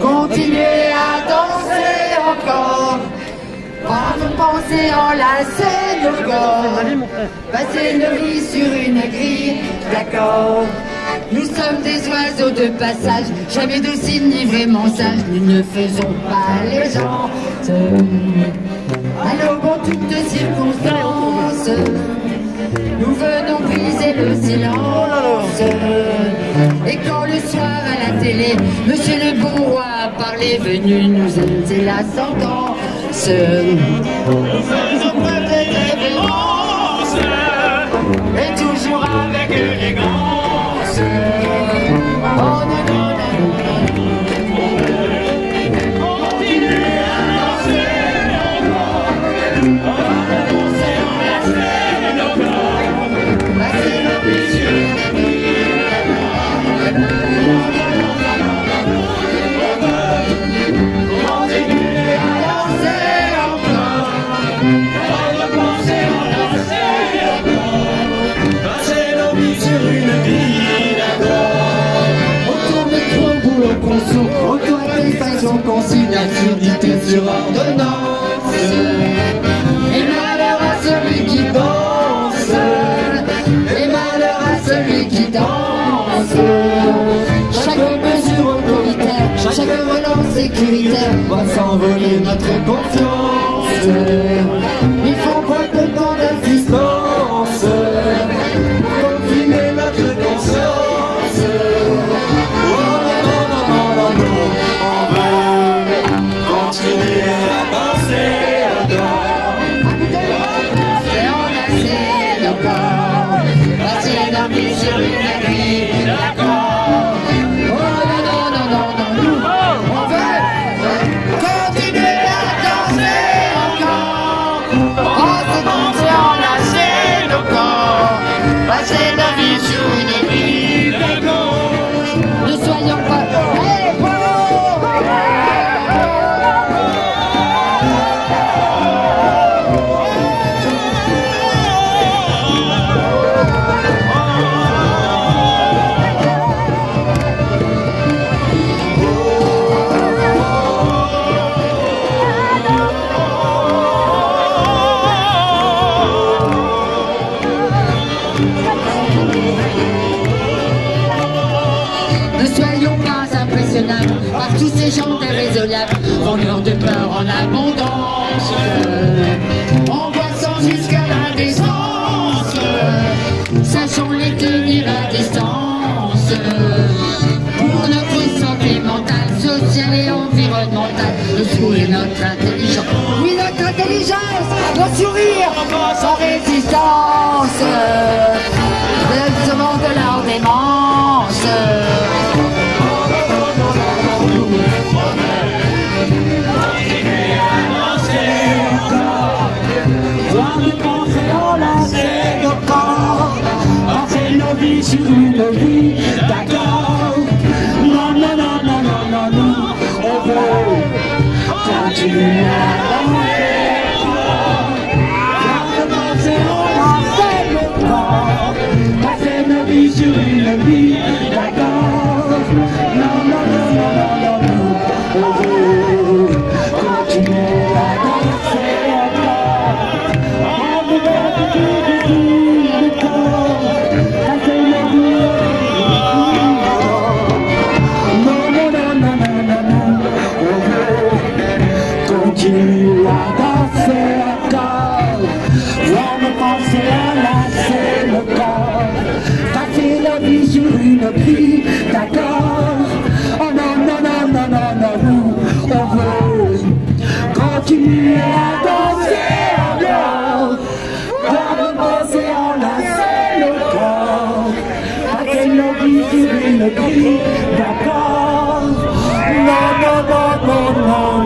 Continuer à danser encore. En nos pensées enlacer nos corps. Passer nos vies sur une grille d'accord. Nous sommes des oiseaux de passage, jamais dociles ni vraiment sages. Nous ne faisons pas les gens. Alors bon toutes circonstances, nous venons briser le silence. Monsieur le bon roi a parlé, venu nous aider la sentence. Ordonnance. Et malheur à celui qui danse Et malheur à celui qui danse. Chaque mesure autoritaire Chaque relance sécuritaire Va s'envoler notre confiance. Il faut prendre le temps d'assistance Passer nos par tous ces gens déraisonnables, vendeurs de peur en abondance. Angoissant jusqu'à la décence, sachons les tenir à distance. Pour notre santé mentale, sociale et environnementale, le sourire notre intelligence. Oui, notre intelligence, nos sourires, sans résistance. Le de démence. Soir nos vies sur une vie d'accord. Non, non, non, non, non, non, non. On veut continuer à danser encore. Soir de pensée enlacée nos corps. wanna be that girl. Oh no, no, no, no, no, no, no. Oh, God, give me a God, say, girl. God, all I say, oh, no, girl. I cannot be that girl. No, no, no, no, no.